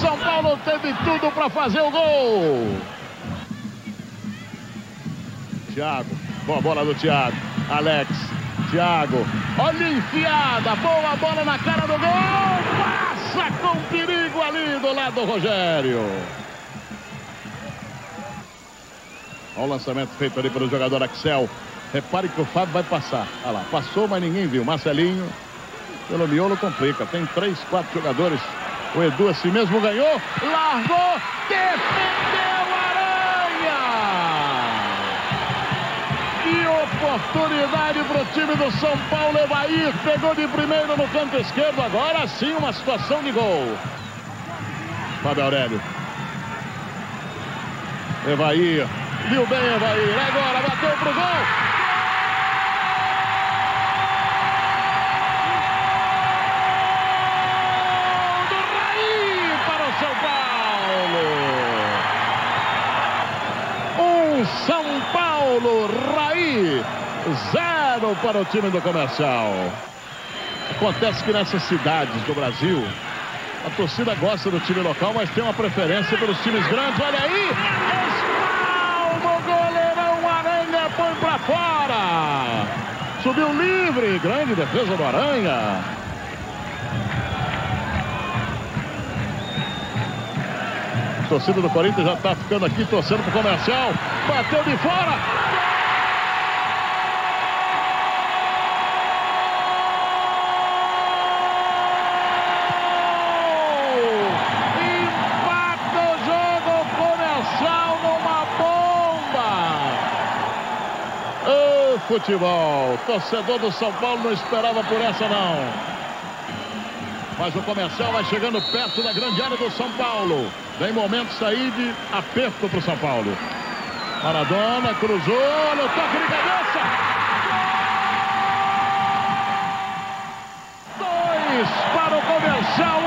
São Paulo teve tudo para fazer o gol. Thiago, boa bola do Thiago. Alex, Thiago, olha enfiada, boa bola na cara do gol. Passa com perigo ali do lado do Rogério. Olha o lançamento feito ali pelo jogador Axel. Repare que o Fábio vai passar. Olha lá, passou, mas ninguém viu. Marcelinho, pelo miolo complica. Tem três, quatro jogadores. O Edu assim mesmo ganhou. Largou, defendeu Aranha! Que oportunidade para o time do São Paulo. Evair pegou de primeiro no canto esquerdo. Agora sim uma situação de gol. Fábio Aurélio. Evair. Viu bem Evair. Agora bateu pro gol. São Paulo, Raí, zero para o time do comercial. Acontece que nessas cidades do Brasil, a torcida gosta do time local, mas tem uma preferência pelos times grandes. Olha aí, espalma o goleirão Aranha, põe para fora. Subiu livre, grande defesa do Aranha. Torcida do Corinthians já está ficando aqui torcendo pro comercial. Bateu de fora. O futebol. Torcedor do São Paulo não esperava por essa não. Mas o comercial vai chegando perto da grande área do São Paulo. Vem momento sair de aperto para o São Paulo. Maradona cruzou, no toque de cabeça. Dois para o comercial,